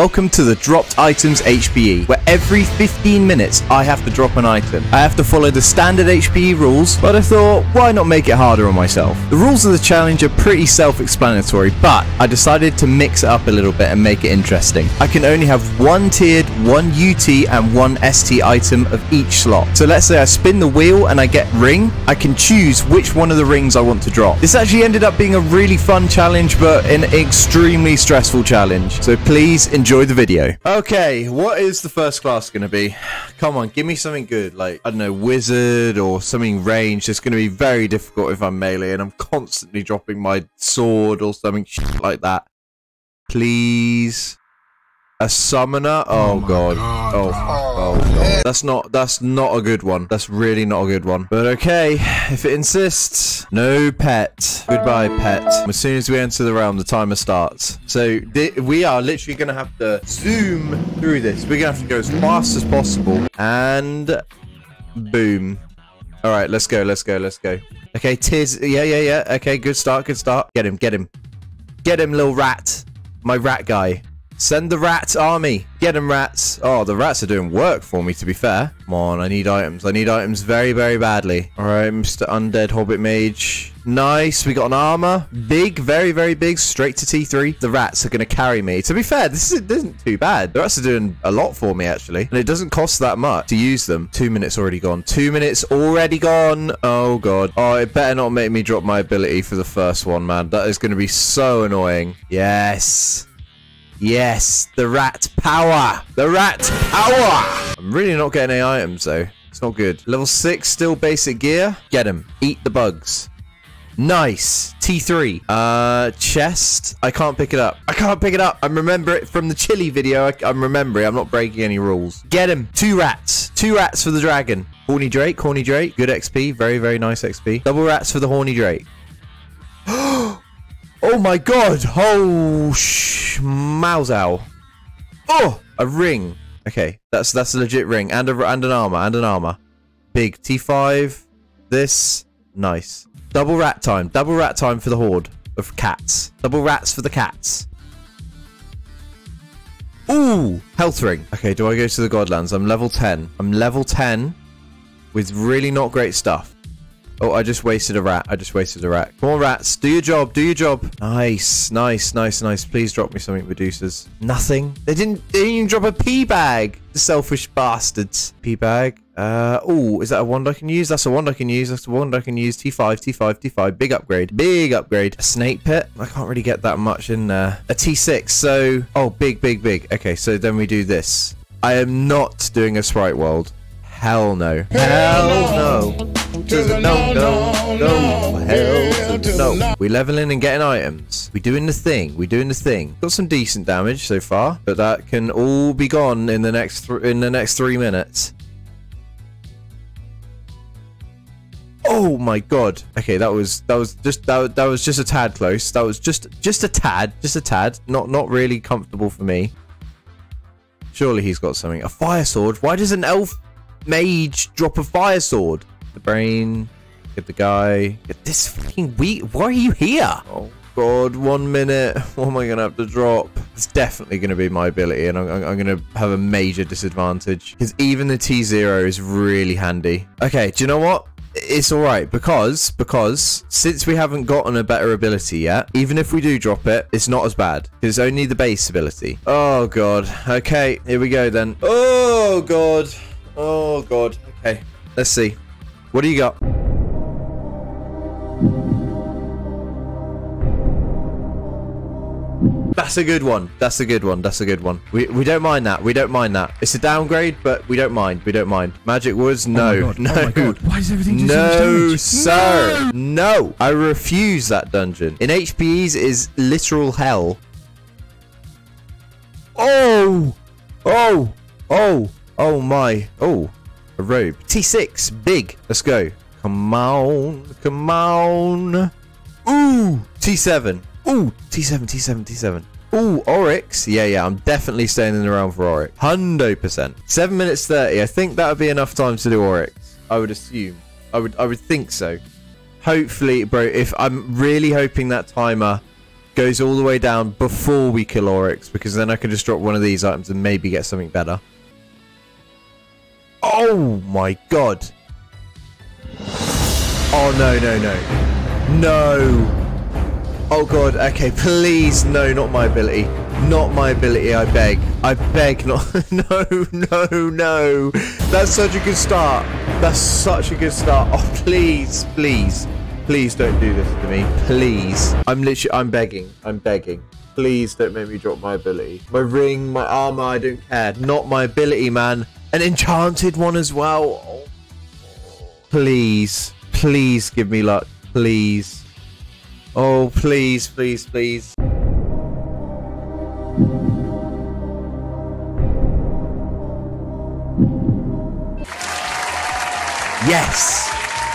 Welcome to the Dropped Items HPE, where every 15 minutes I have to drop an item. I have to follow the standard HPE rules, but I thought, why not make it harder on myself? The rules of the challenge are pretty self-explanatory, but I decided to mix it up a little bit and make it interesting. I can only have one tiered, one UT, and one ST item of each slot. So let's say I spin the wheel and I get ring, I can choose which one of the rings I want to drop. This actually ended up being a really fun challenge, but an extremely stressful challenge. So please enjoy the video. Okay, what is the first class going to be? Come on, give me something good, like, I don't know, wizard or something ranged. It's going to be very difficult if I'm melee and I'm constantly dropping my sword or something like that. Please. A summoner? Oh, Oh god. God. Oh, oh, oh god. Oh. That's not that's not a good one. That's really not a good one. But okay, if it insists. No pet. Goodbye, pet. As soon as we enter the realm, the timer starts. So we are literally gonna have to zoom through this. We're gonna have to go as fast as possible. And boom. All right, let's go. Let's go. Let's go. Okay, Tiz. Yeah, yeah, yeah. Okay, good start. Good start. Get him. Get him. Get him, little rat. My rat guy. Send the rat army. Get them rats. Oh, the rats are doing work for me, to be fair. Come on, I need items. I need items very, very badly. All right, Mr. Undead Hobbit Mage. Nice. We got an armor. Big, very, very big. Straight to T3. The rats are going to carry me. To be fair, this isn't, too bad. The rats are doing a lot for me, actually. And it doesn't cost that much to use them. Two minutes already gone. Two minutes already gone. Oh, God. Oh, it better not make me drop my ability for the first one, man. That is going to be so annoying. Yes. Yes, the rat power. The rat power. I'm really not getting any items though. It's not good. Level 6, still basic gear. Get him. Eat the bugs. Nice. T3. Uh, chest. I can't pick it up. I can't pick it up. I remember it from the chili video. I, I'm remembering. I'm not breaking any rules. Get him. Two rats. Two rats for the dragon. Horny Drake. Horny Drake. Good XP. Very, very nice XP. Double rats for the Horny Drake. Oh my god! Oh sh Mausow. Oh! A ring. Okay, that's that's a legit ring. And a and an armor. And an armor. Big T5. This. Nice. Double rat time. Double rat time for the horde of cats. Double rats for the cats. Ooh! Health ring. Okay, do I go to the Godlands? I'm level 10. I'm level 10 with really not great stuff. Oh, I just wasted a rat. I just wasted a rat. On, rats. Do your job. Do your job. Nice. Nice, nice, nice. Please drop me something, Medusas. Nothing. They didn't, they didn't even drop a pea bag. The selfish bastards. Pea bag. Uh, oh, is that a wand I can use? That's a wand I can use. That's a wand I can use. T5, T5, T5. Big upgrade. Big upgrade. A snake pit. I can't really get that much in there. A T6. So, oh, big, big, big. Okay, so then we do this. I am not doing a sprite world. Hell no. Hell no. To the no, no, no. Hell to the no. We leveling and getting items. We doing the thing. We doing the thing. Got some decent damage so far, but that can all be gone in the next th in the next three minutes. Oh my god. Okay, that was that was just that, that was just a tad close. That was just just a tad, just a tad. Not not really comfortable for me. Surely he's got something. A fire sword. Why does an elf mage drop a fire sword? The brain. Get the guy. Get this fucking weak. Why are you here? Oh god, one minute. What am I gonna have to drop? It's definitely gonna be my ability, and I'm, I'm, gonna have a major disadvantage because even the T zero is really handy. Okay, do you know what? It's all right because because since we haven't gotten a better ability yet, even if we do drop it, it's not as bad. It's only the base ability. Oh god. Okay, here we go then. Oh god. Oh god. Okay, let's see. What do you got? That's a good one. That's a good one. That's a good one. We we don't mind that. We don't mind that. It's a downgrade, but we don't mind. We don't mind. Magic woods, oh no, God. no, Oh my God. Why does everything do so much no, sir, no. I refuse that dungeon. In HPEs is literal hell. Oh, oh, oh, oh my, oh, a robe. T6, big. Let's go. Come on, come on. Ooh, T7. Ooh, T7, T7, T7. Ooh, Oryx. Yeah, yeah, I'm definitely staying in the realm for Oryx. 100%. 7 minutes 30. I think that would be enough time to do Oryx. I would assume. I would I would think so. Hopefully, bro, if I'm really hoping that timer goes all the way down before we kill Oryx, because then I can just drop one of these items and maybe get something better. Oh my god. Oh no, no, no. No. Oh god, okay, please, no, not my ability. Not my ability, I beg. I beg not. no, no, no. That's such a good start. That's such a good start. Oh, please, please. Please don't do this to me. Please. I'm literally, I'm begging. I'm begging. Please don't make me drop my ability. My ring, my armor, I don't care. Not my ability, man. An enchanted one as well. Please. Please give me luck. Please. Oh, please, please, please. Yes.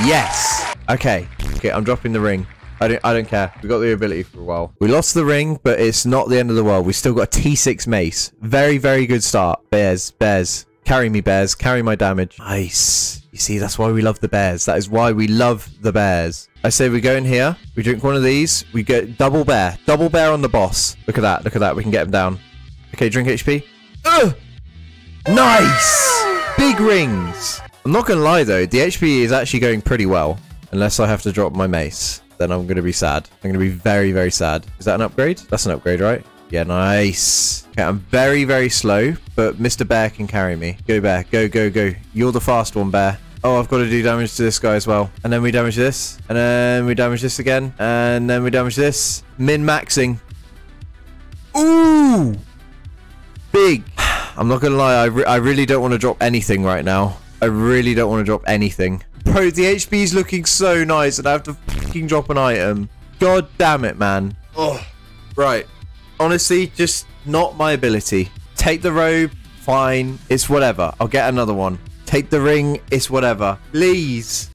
Yes. Okay. Okay, I'm dropping the ring. I don't I don't care. We got the ability for a while. We lost the ring, but it's not the end of the world. We still got a T6 mace. Very, very good start. Bears, bears. Carry me, bears. Carry my damage. Nice. You see, that's why we love the bears. That is why we love the bears. I say we go in here. We drink one of these. We get double bear. Double bear on the boss. Look at that. Look at that. We can get him down. Okay, drink HP. Ugh! Nice! Big rings. I'm not going to lie, though. The HP is actually going pretty well. Unless I have to drop my mace. Then I'm going to be sad. I'm going to be very, very sad. Is that an upgrade? That's an upgrade, right? Yeah, nice. Okay, I'm very, very slow, but Mr. Bear can carry me. Go, Bear. Go, go, go. You're the fast one, Bear. Oh, I've got to do damage to this guy as well. And then we damage this. And then we damage this again. And then we damage this. Min-maxing. Ooh! Big. I'm not going to lie. I, re I really don't want to drop anything right now. I really don't want to drop anything. Bro, the HP is looking so nice and I have to fucking drop an item. God damn it, man. Oh, right. Honestly, just not my ability. Take the robe, fine. It's whatever. I'll get another one. Take the ring, it's whatever. Please.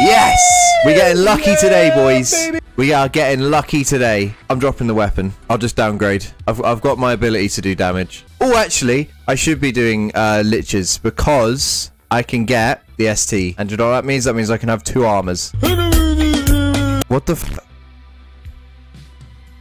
Yes! We're getting lucky today, boys. We are getting lucky today. I'm dropping the weapon. I'll just downgrade. I've, I've got my ability to do damage. Oh, actually, I should be doing uh, liches because I can get the ST. And you know what that means? That means I can have two armors. What the f-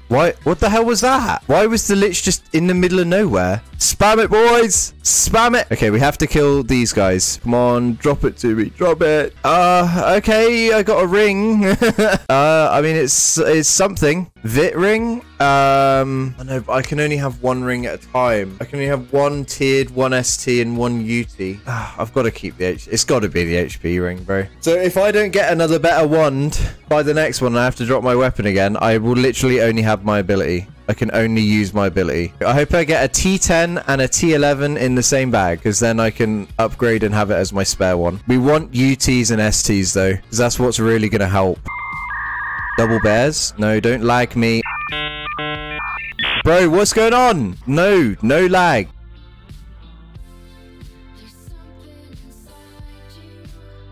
why? What the hell was that? Why was the lich just in the middle of nowhere? Spam it, boys! Spam it! Okay, we have to kill these guys. Come on, drop it to me. Drop it. Uh, okay, I got a ring. uh, I mean, it's it's something. Vit ring? Um, I know, I can only have one ring at a time. I can only have one tiered, one ST, and one UT. I've got to keep the H. It's got to be the HP ring, bro. So if I don't get another better wand by the next one, I have to drop my weapon again. I will literally only have my ability. I can only use my ability. I hope I get a T10 and a T11 in the same bag, because then I can upgrade and have it as my spare one. We want UTs and STs, though, because that's what's really going to help. Double bears? No, don't lag me. Bro, what's going on? No, no lag.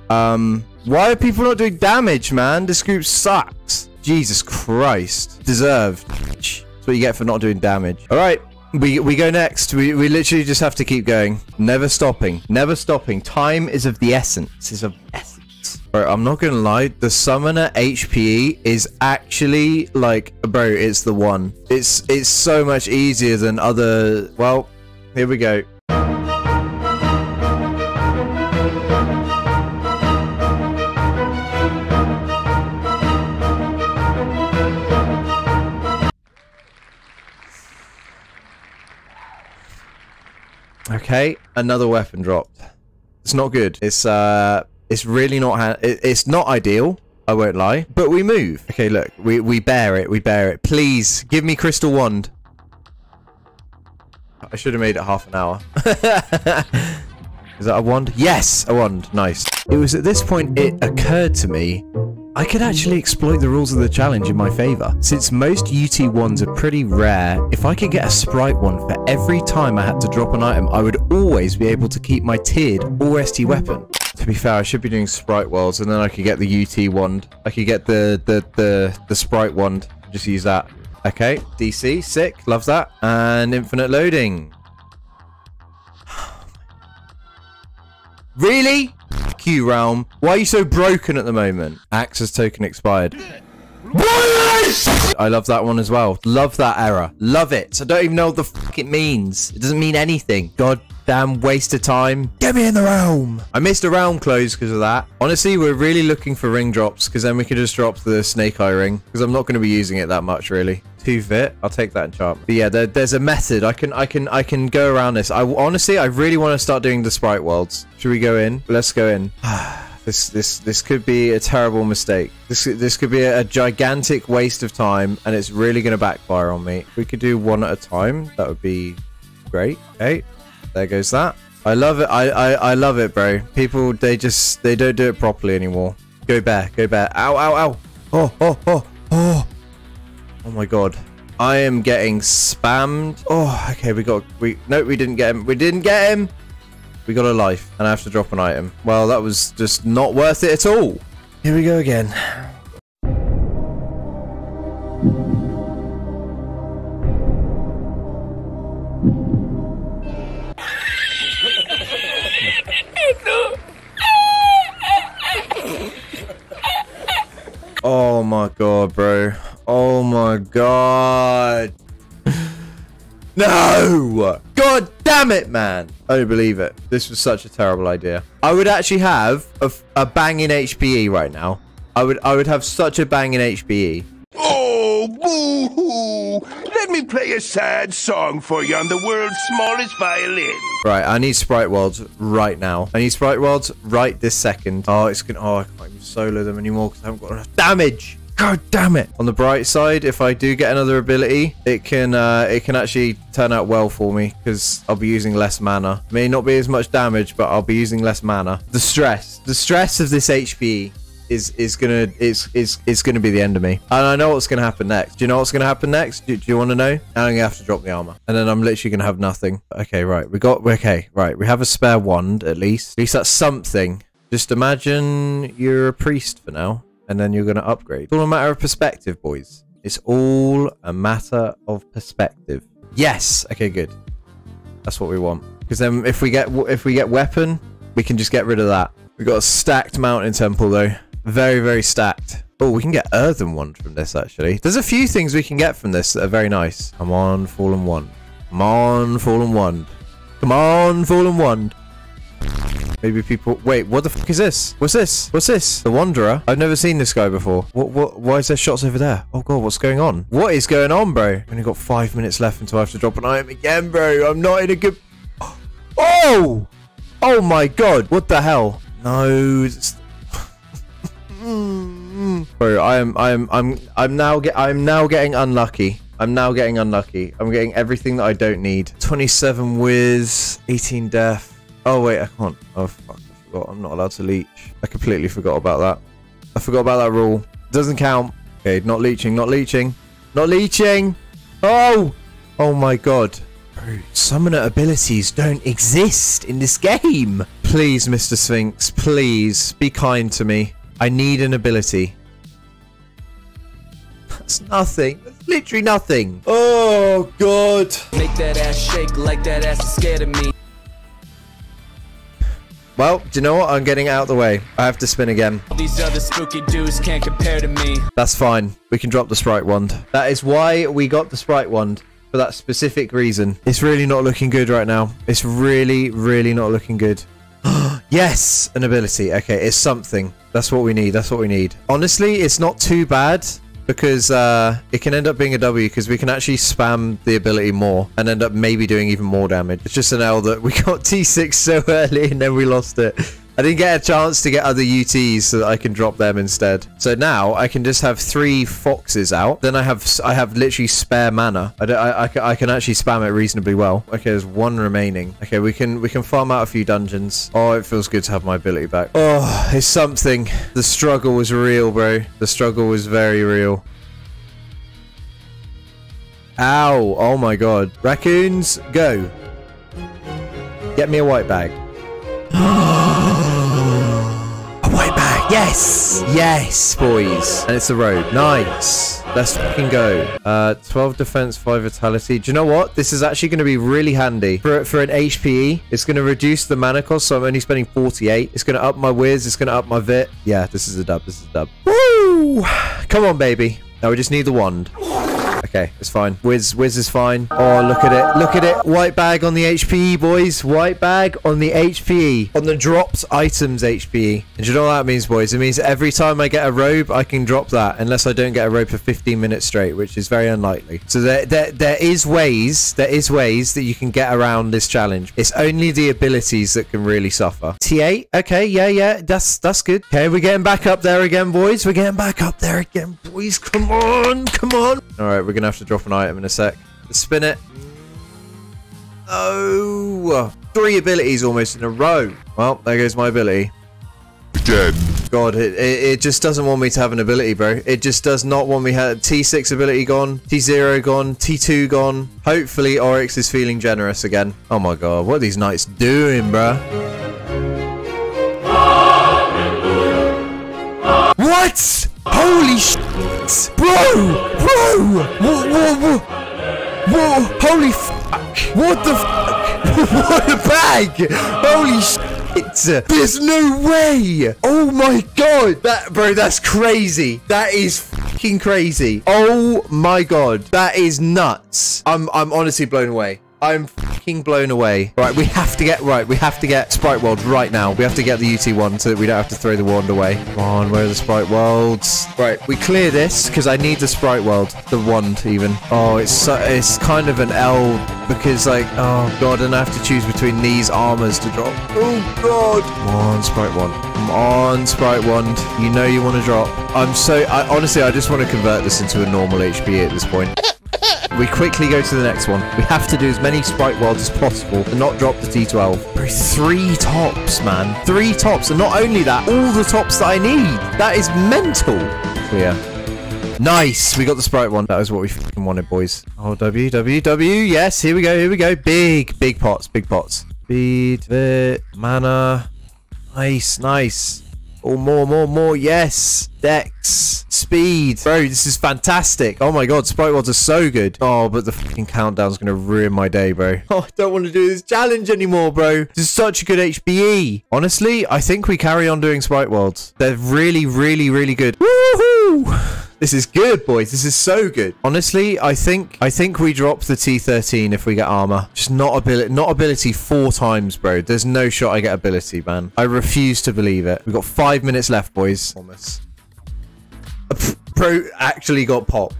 Um, why are people not doing damage, man? This group sucks. Jesus Christ. Deserved. That's what you get for not doing damage. All right. We, we go next. We, we literally just have to keep going. Never stopping. Never stopping. Time is of the essence. Is of essence. Bro, I'm not gonna lie. The summoner HPE is actually like, bro, it's the one. It's it's so much easier than other. Well, here we go. Okay, another weapon dropped. It's not good. It's uh, it's really not. It, it's not ideal. I won't lie. But we move. Okay, look, we we bear it. We bear it. Please give me crystal wand. I should have made it half an hour. Is that a wand? Yes, a wand. Nice. It was at this point it occurred to me I could actually exploit the rules of the challenge in my favour. Since most UT ones are pretty rare, if I could get a sprite one for every time I had to drop an item, I would always be able to keep my tiered or ST weapon. To be fair, I should be doing sprite wells and then I could get the UT wand. I could get the, the, the, the sprite wand. Just use that. Okay, DC, sick, love that. And infinite loading. really? You, Realm. Why are you so broken at the moment? Access token expired. I love that one as well. Love that error. Love it. I don't even know what the it means. It doesn't mean anything. God damn waste of time. Get me in the realm. I missed a realm close because of that. Honestly, we're really looking for ring drops because then we can just drop the snake eye ring because I'm not going to be using it that much really. Two fit. I'll take that enchantment. But yeah, there, there's a method. I can I can I can go around this. I honestly I really want to start doing the sprite worlds. Should we go in? Let's go in. This this this could be a terrible mistake. This this could be a, a gigantic waste of time, and it's really going to backfire on me. If we could do one at a time, that would be great. Okay, there goes that. I love it. I, I I love it, bro. People they just they don't do it properly anymore. Go bear, go bear. Ow, ow, ow. Oh, oh, oh, oh. Oh my god. I am getting spammed. Oh, okay. We got we no, we didn't get him. We didn't get him. We got a life, and I have to drop an item. Well, that was just not worth it at all. Here we go again. My god, bro. Oh my god. No! God damn it, man! I don't believe it. This was such a terrible idea. I would actually have a, a banging HPE right now. I would I would have such a banging HPE. Oh, boo-hoo! Let me play a sad song for you on the world's smallest violin. Right, I need Sprite Worlds right now. I need Sprite Worlds right this second. Oh, it's gonna. Oh, I can't even solo them anymore because I haven't got enough damage. God damn it! On the bright side, if I do get another ability, it can uh, it can actually turn out well for me because I'll be using less mana. May not be as much damage, but I'll be using less mana. The stress, the stress of this HP is is gonna is is is gonna be the end of me. And I know what's gonna happen next. Do you know what's gonna happen next? Do, do you want to know? I'm gonna have to drop the armor, and then I'm literally gonna have nothing. Okay, right. We got okay, right. We have a spare wand at least. At least that's something. Just imagine you're a priest for now and then you're going to upgrade. It's all a matter of perspective, boys. It's all a matter of perspective. Yes. Okay, good. That's what we want. Because then if we get if we get weapon, we can just get rid of that. We got a stacked mountain temple though. Very, very stacked. Oh, we can get earthen wand from this actually. There's a few things we can get from this that are very nice. Come on, fallen wand. Come on, fallen wand. Come on, fallen wand. Maybe people. Wait, what the fuck is this? What's this? What's this? The Wanderer? I've never seen this guy before. What? What? Why is there shots over there? Oh god, what's going on? What is going on, bro? i Only got five minutes left until I have to drop an item again, bro. I'm not in a good. Oh! Oh my god! What the hell? No. bro, I am. I am. I'm. I'm now. Get. I'm now getting unlucky. I'm now getting unlucky. I'm getting everything that I don't need. 27 whiz, 18 death. Oh wait, I can't. Oh fuck, I forgot. I'm not allowed to leech. I completely forgot about that. I forgot about that rule. Doesn't count. Okay, not leeching, not leeching. Not leeching! Oh! Oh my god. Summoner abilities don't exist in this game. Please, Mr. Sphinx, please, be kind to me. I need an ability. That's nothing. That's literally nothing. Oh god. Make that ass shake like that ass is scared of me. Well, do you know what? I'm getting out of the way. I have to spin again. All these other spooky dudes can't compare to me. That's fine. We can drop the Sprite Wand. That is why we got the Sprite Wand. For that specific reason. It's really not looking good right now. It's really, really not looking good. yes! An ability. Okay, it's something. That's what we need. That's what we need. Honestly, it's not too bad because uh, it can end up being a W because we can actually spam the ability more and end up maybe doing even more damage. It's just an L that we got T6 so early and then we lost it. I didn't get a chance to get other UTs so that I can drop them instead. So now I can just have three foxes out. Then I have I have literally spare mana. I, I, I, I can actually spam it reasonably well. Okay, there's one remaining. Okay, we can we can farm out a few dungeons. Oh, it feels good to have my ability back. Oh, it's something. The struggle was real, bro. The struggle was very real. Ow! Oh my god. Raccoons, go. Get me a white bag. Yes! Yes, boys. And it's a road. Nice. Let's fucking go. Uh, 12 defense, 5 vitality. Do you know what? This is actually going to be really handy. For, for an HPE, it's going to reduce the mana cost, so I'm only spending 48. It's going to up my whiz. It's going to up my vit. Yeah, this is a dub. This is a dub. Woo! Come on, baby. Now we just need the wand. Okay, it's fine. Wiz, Wiz is fine. Oh, look at it. Look at it. White bag on the HPE, boys. White bag on the HPE. On the dropped items HPE. And you know what that means, boys? It means every time I get a robe, I can drop that. Unless I don't get a robe for 15 minutes straight, which is very unlikely. So there, there, there is ways, there is ways that you can get around this challenge. It's only the abilities that can really suffer. T8? Okay, yeah, yeah. That's, that's good. Okay, we're getting back up there again, boys. We're getting back up there again, boys. Come on, come on. All right, we're going to have to drop an item in a sec. Let's spin it. Oh, three abilities almost in a row. Well, there goes my ability. Dead. God, it, it, it just doesn't want me to have an ability, bro. It just does not want me to have T6 ability gone, T0 gone, T2 gone. Hopefully Oryx is feeling generous again. Oh my god, what are these knights doing, bruh? Holy shit! Bro! Bro! Whoa, whoa, whoa! Whoa! Holy fuck! What the fuck? what a bag! Holy shit! There's no way! Oh my god! That bro, that's crazy. That is fucking crazy. Oh my god. That is nuts. I'm I'm honestly blown away. I'm fucking blown away. Right, we have to get right. We have to get Sprite World right now. We have to get the UT one so that we don't have to throw the wand away. Come on, where are the Sprite Worlds? Right, we clear this because I need the Sprite World, the wand even. Oh, it's so, it's kind of an L because like oh god, and I have to choose between these armors to drop. Oh god! Come on, Sprite Wand. Come on, Sprite Wand. You know you want to drop. I'm so I honestly I just want to convert this into a normal HP at this point. We quickly go to the next one. We have to do as many Sprite Worlds as possible to not drop the T12. Bro, three tops, man. Three tops. And not only that, all the tops that I need. That is mental. Yeah. Nice. We got the Sprite one. That was what we wanted, boys. Oh, W, W, W. Yes, here we go. Here we go. Big, big pots. Big pots. Speed, vit, mana. Nice, nice. Oh, more, more, more. Yes. Dex. Speed. Bro, this is fantastic. Oh my god, Sprite Worlds are so good. Oh, but the fucking countdown's to ruin my day, bro. Oh, I don't want to do this challenge anymore, bro. This is such a good HPE. Honestly, I think we carry on doing Sprite Worlds. They're really, really, really good. Woohoo! This is good, boys. This is so good. Honestly, I think I think we drop the T13 if we get armor. Just not ability, not ability four times, bro. There's no shot I get ability, man. I refuse to believe it. We've got five minutes left, boys. Almost. Bro actually got pop.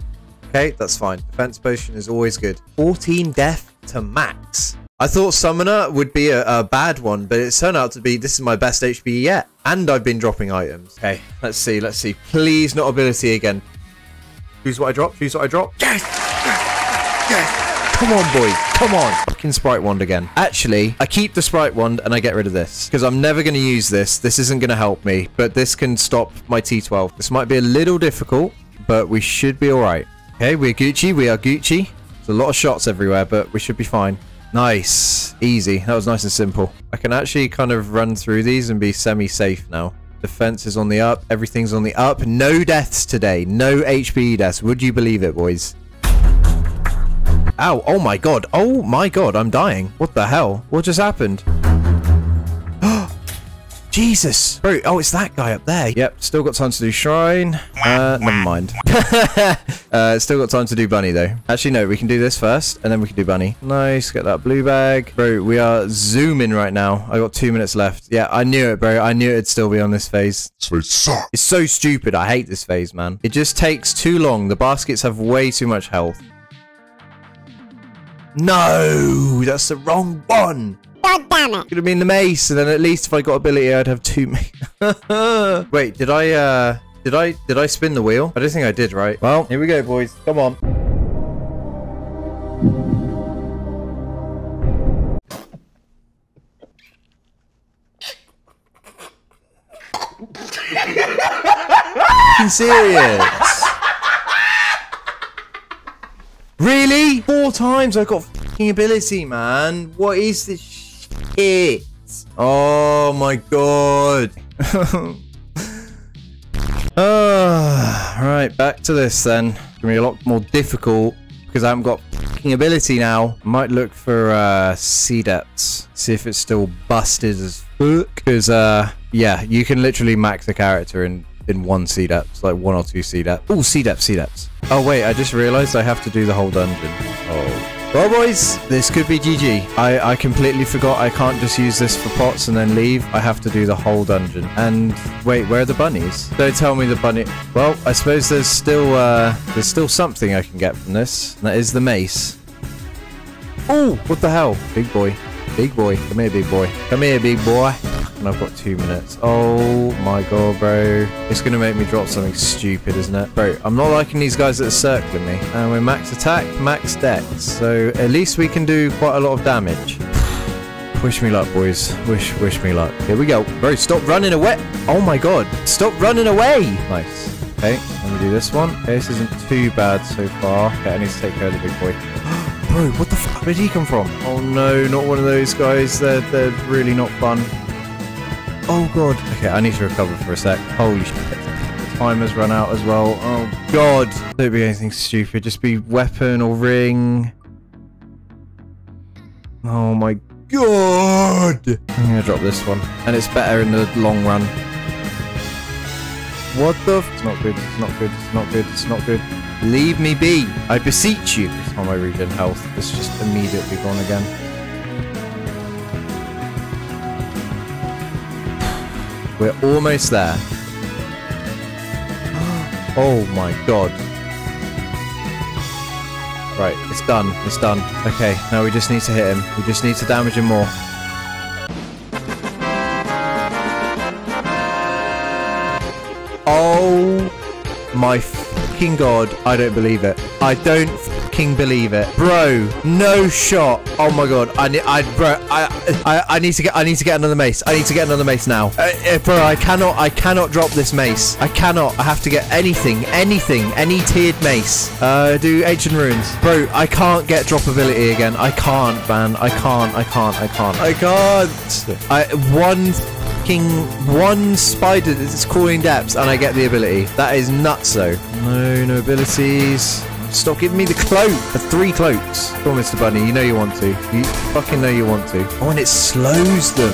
Okay, that's fine. Defense potion is always good. 14 death to max. I thought Summoner would be a, a, bad one, but it turned out to be this is my best HP yet. And I've been dropping items. Okay, let's see, let's see. Please not ability again. Choose what I drop, choose what I drop. Yes! Yes! yes! Come on, boys. Come on. Fucking Sprite Wand again. Actually, I keep the Sprite Wand and I get rid of this. Because I'm never going to use this. This isn't going to help me. But this can stop my T12. This might be a little difficult, but we should be alright. Okay, we're Gucci. We are Gucci. There's a lot of shots everywhere, but we should be fine. Nice. Easy. That was nice and simple. I can actually kind of run through these and be semi-safe now. Defense is on the up. Everything's on the up. No deaths today. No HP deaths. Would you believe it, boys? Ow. Oh my god. Oh my god. I'm dying. What the hell? What just happened? Jesus. Bro, oh, it's that guy up there. Yep, still got time to do shrine. Uh, never mind. uh, still got time to do bunny, though. Actually, no, we can do this first, and then we can do bunny. Nice, get that blue bag. Bro, we are zooming right now. I got two minutes left. Yeah, I knew it, bro. I knew it'd still be on this phase. This phase sucks. It's so stupid. I hate this phase, man. It just takes too long. The baskets have way too much health. No, that's the wrong one. God damn it. Could have been the mace, and then at least if I got ability, I'd have two mace. Wait, did I, uh, did I, did I spin the wheel? I don't think I did, right? Well, here we go, boys. Come on. serious? Really? Four times I got ability, man. What is this shit? Oh my god. uh, right, back to this then. gonna be a lot more difficult because I haven't got fucking ability now. Might look for uh C-depths. See if it's still busted as fuck. Because uh yeah, you can literally max a character in in one C-depths, like one or two C-depths. Oh, C-depths, C-depths. Oh wait, I just realized I have to do the whole dungeon. Oh. Well, boys, this could be GG. I, I completely forgot I can't just use this for pots and then leave. I have to do the whole dungeon. And wait, where are the bunnies? Don't tell me the bunny. Well, I suppose there's still uh, there's still something I can get from this. That is the mace. Oh, what the hell? Big boy. Big boy. Come here, big boy. Come here, big boy. And I've got two minutes. Oh my god, bro. It's going to make me drop something stupid, isn't it? Bro, I'm not liking these guys that are circling me. And we're max attack, max dex. So at least we can do quite a lot of damage. Wish me luck, boys. Wish, wish me luck. Here we go. Bro, stop running away. Oh my god. Stop running away. Nice. Okay, let me do this one. Okay, this isn't too bad so far. Okay, I need to take care of the big boy. Oh, Bro, what the fuck? Where did he come from? Oh no, not one of those guys. They're, they're really not fun. Oh god. Okay, I need to recover for a sec. Holy shit. The timer's run out as well. Oh god. Don't be anything stupid. Just be weapon or ring. Oh my god. I'm gonna drop this one. And it's better in the long run. What the? F it's not good. It's not good. It's not good. It's not good. Leave me be. I beseech you. It's on my regen health. It's just immediately gone again. We're almost there. Oh my god. Right, it's done. It's done. Okay, now we just need to hit him. We just need to damage him more. Oh my fucking god. I don't believe it. I don't fucking believe it. Bro, no shot. Oh my god. I need I bro I I I need to get I need to get another mace. I need to get another mace now. Uh, uh, bro, I cannot I cannot drop this mace. I cannot. I have to get anything, anything, any tiered mace. Uh do ancient runes. Bro, I can't get drop ability again. I can't, man. I can't. I can't. I can't. I can't. I one fucking one spider that's crawling depths and I get the ability. That is nuts though. No, no abilities. Stop giving me the cloak. The three cloaks. Come on, Mr. Bunny. You know you want to. You fucking know you want to. Oh, and it slows them.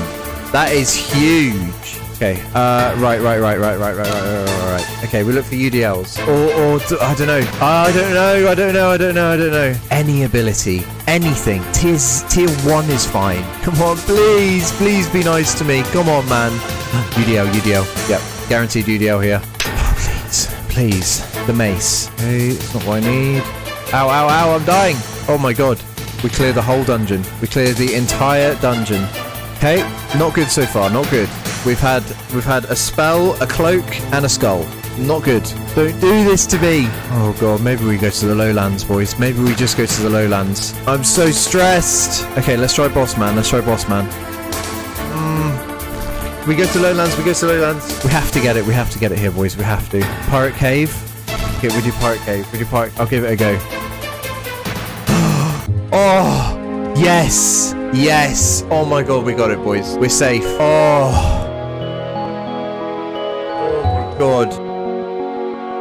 That is huge. Okay. Uh, right, right, right, right, right, right, right, right, right. Okay, we look for UDLs. Or, or d- I don't know. I don't know. I don't know. I don't know. I don't know. Any ability, anything. Tier tier one is fine. Come on, please, please be nice to me. Come on, man. UDL, UDL. Yep, guaranteed UDL here. please, please. The mace. Hey, it's not what I need. Ow, ow, ow! I'm dying. Oh my god. We cleared the whole dungeon. We cleared the entire dungeon. Okay, not good so far. Not good. We've had we've had a spell, a cloak, and a skull. Not good. Don't do this to me. Oh god, maybe we go to the lowlands, boys. Maybe we just go to the lowlands. I'm so stressed. Okay, let's try boss man. Let's try boss man. Mm. We go to lowlands. We go to lowlands. We have to get it. We have to get it here, boys. We have to. Pirate cave. Okay, we do pirate cave. We do pirate. I'll give it a go. oh yes, yes. Oh my god, we got it, boys. We're safe. Oh. God.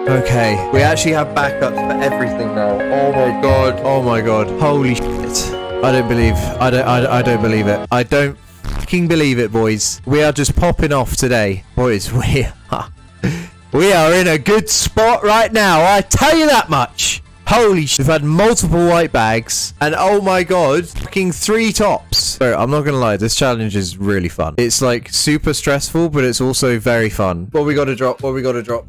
Okay, we actually have backups for everything now. Oh my god. Oh my god. Holy shit. I don't believe. I don't. I, I don't believe it. I don't fucking believe it, boys. We are just popping off today, boys. We are. We are in a good spot right now. I tell you that much. Holy shit. We've had multiple white bags. And oh my god, fucking three tops. Bro, I'm not gonna lie, this challenge is really fun. It's like super stressful, but it's also very fun. What we gotta drop? What we gotta drop?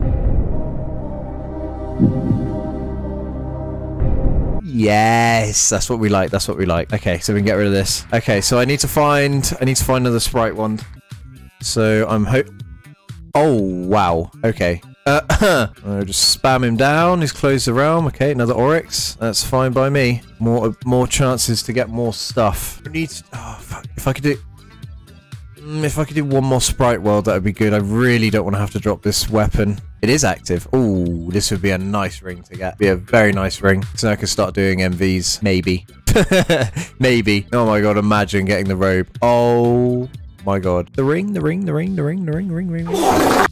Yes, that's what we like. That's what we like. Okay, so we can get rid of this. Okay, so I need to find I need to find another sprite wand. So I'm hope Oh, wow. Okay. Uh, uh, just spam him down. He's closed the realm. Okay, another Oryx. That's fine by me. More more chances to get more stuff. We need... Oh, fuck. If I could do... Mm, If I could do one more Sprite World, that would be good. I really don't want to have to drop this weapon. It is active. Oh, this would be a nice ring to get. Be a very nice ring. So I can start doing MVs. Maybe. Maybe. Oh my god, imagine getting the robe. Oh my god. The ring, the ring, the ring, the ring, the ring, ring, ring. ring.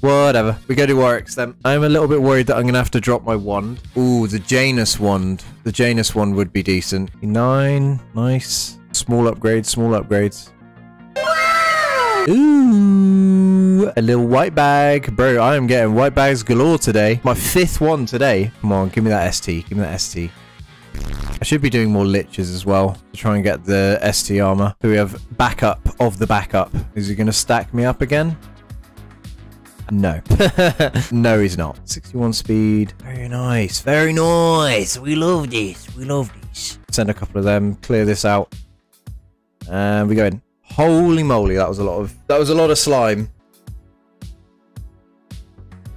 Whatever. We go to Oryx then. I'm a little bit worried that I'm going to have to drop my wand. Ooh, the Janus wand. The Janus wand would be decent. Nine. Nice. Small upgrades, small upgrades. Ooh, a little white bag. Bro, I am getting white bags galore today. My fifth one today. Come on, give me that ST. Give me that ST. I should be doing more liches as well to try and get the ST armor. So we have backup of the backup. Is he going to stack me up again? No. no, he's not. 61 speed. Very nice. Very nice. We love this. We love this. Send a couple of them. Clear this out. And we go in. Holy moly, that was a lot of that was a lot of slime.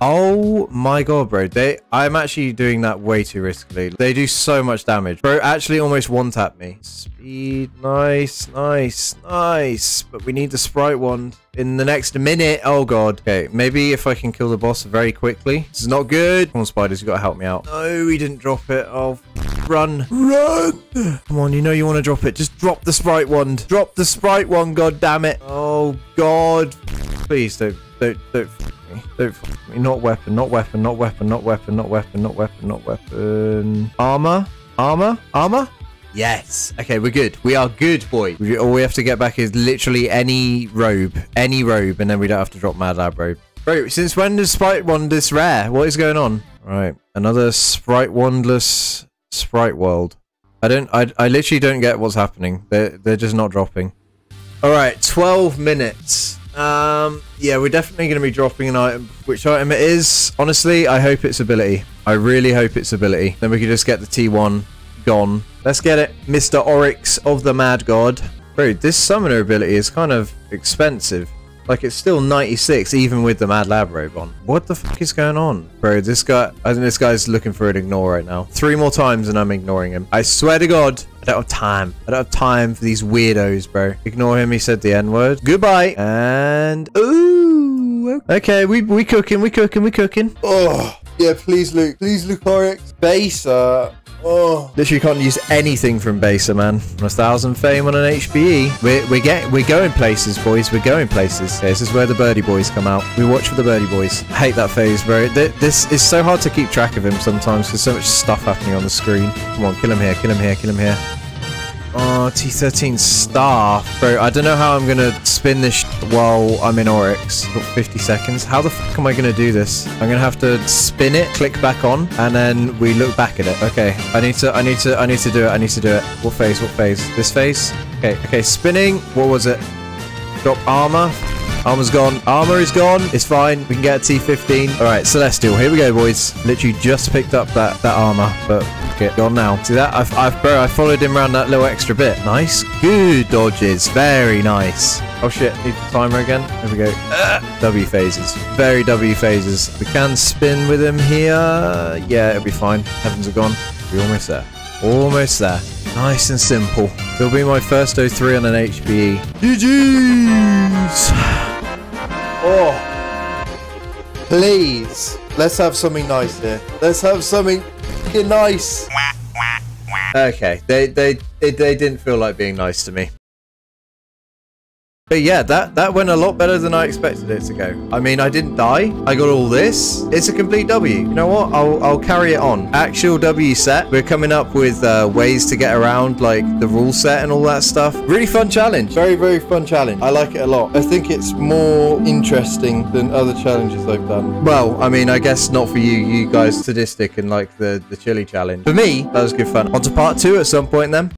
Oh my god, bro. They I'm actually doing that way too riskily. They do so much damage. Bro actually almost one tap me. Speed. Nice, nice, nice. But we need the sprite wand in the next minute. Oh god. Okay, maybe if I can kill the boss very quickly. This is not good. Come on, spiders, you gotta help me out. No, he didn't drop it. Oh run. Run! Come on, you know you want to drop it. Just drop the sprite wand. Drop the sprite wand, god damn it. Oh god. Please don't don't don't Don't me. Not weapon, not weapon, not weapon, not weapon, not weapon, not weapon, not weapon. Armor? Armor? Armor? Yes. Okay, we're good. We are good, boy. All we have to get back is literally any robe. Any robe, and then we don't have to drop Mad Lab robe. Bro, since when does Sprite Wand this rare? What is going on? Right, another Sprite Wandless Sprite World. I don't, I, I literally don't get what's happening. They're, they're just not dropping. All right, 12 minutes. Um, yeah, we're definitely going to be dropping an item. Which item it is? Honestly, I hope it's ability. I really hope it's ability. Then we can just get the T1 gone. Let's get it. Mr. Oryx of the Mad God. Bro, this summoner ability is kind of expensive. Like, it's still 96, even with the Mad Lab robe on. What the fuck is going on? Bro, this guy... I think this guy's looking for an ignore right now. Three more times and I'm ignoring him. I swear to God, I don't have time. I don't have time for these weirdos, bro. Ignore him, he said the N-word. Goodbye. And... Ooh! Okay, we, we cooking, we cooking, we cooking. Oh, yeah, please, Luke. Please, Luke Oryx. Base, uh... Oh. Literally can't use anything from Baser, man. A thousand fame on an HPE. We're, we're, getting, we're going places, boys. We're going places. This is where the birdie boys come out. We watch for the birdie boys. I hate that phase, bro. Th this is so hard to keep track of him sometimes. There's so much stuff happening on the screen. Come on, kill him here, kill him here, kill him here. Oh, T13 staff. Bro, I don't know how I'm to spin this while I'm in Oryx. Got 50 seconds. How the fuck am I to do this? I'm to have to spin it, click back on, and then we look back at it. Okay, I need to, I need to, I need to do it. I need to do it. What phase? What phase? This phase? Okay, okay, spinning. What was it? Drop armor. Armor's gone. Armor is gone. It's fine. We can get a T15. All right, Celestial. Here we go, boys. Literally just picked up that, that armor, but get gone now. See that? I've, I've, bro, I followed him around that little extra bit. Nice. Good dodges. Very nice. Oh, shit. Need the timer again. There we go. Uh, w phases. Very W phases. We can spin with him here. Yeah, it'll be fine. Heavens are gone. We're almost there. Almost there. Nice and simple. It'll be my first O3 on an HPE. GG's! Oh, please. Let's have something nice here. Let's have something nice. Okay, they, they, they, they didn't feel like being nice to me. But yeah, that, that went a lot better than I expected it to go. I mean, I didn't die. I got all this. It's a complete W. You know what? I'll, I'll carry it on. Actual W set. We're coming up with uh, ways to get around, like, the rule set and all that stuff. Really fun challenge. Very, very fun challenge. I like it a lot. I think it's more interesting than other challenges I've done. Well, I mean, I guess not for you. You guys sadistic and like the, the chili challenge. For me, that was good fun. On to part two at some point then.